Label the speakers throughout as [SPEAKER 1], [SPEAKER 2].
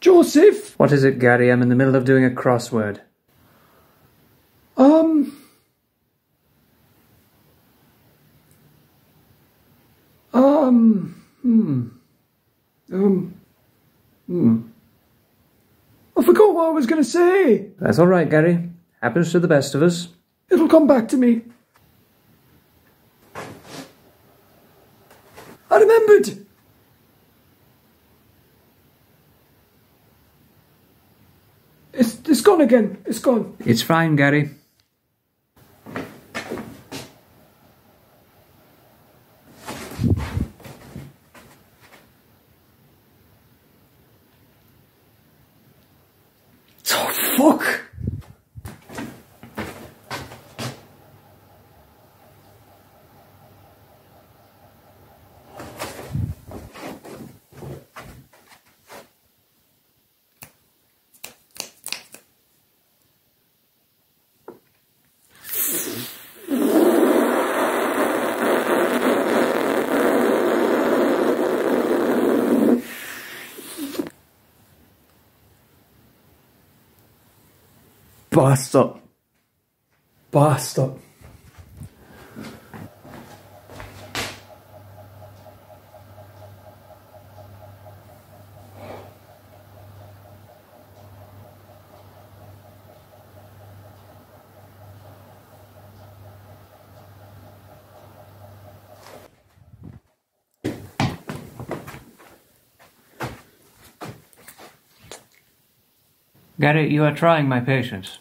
[SPEAKER 1] Joseph?
[SPEAKER 2] What is it, Gary? I'm in the middle of doing a crossword.
[SPEAKER 1] Um. Um. Hmm. Um. Hmm. I forgot what I was going to say.
[SPEAKER 2] That's all right, Gary. Happens to the best of us.
[SPEAKER 1] It'll come back to me. I remembered. It's, it's gone again. It's gone.
[SPEAKER 2] It's fine, Gary.
[SPEAKER 1] Oh, fuck. Basta. Basta.
[SPEAKER 2] Gary, you are trying my patience.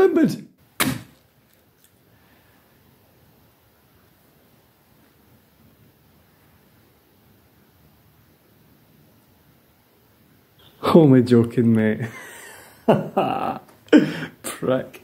[SPEAKER 1] Remembered. Oh, my joking, mate. Prick.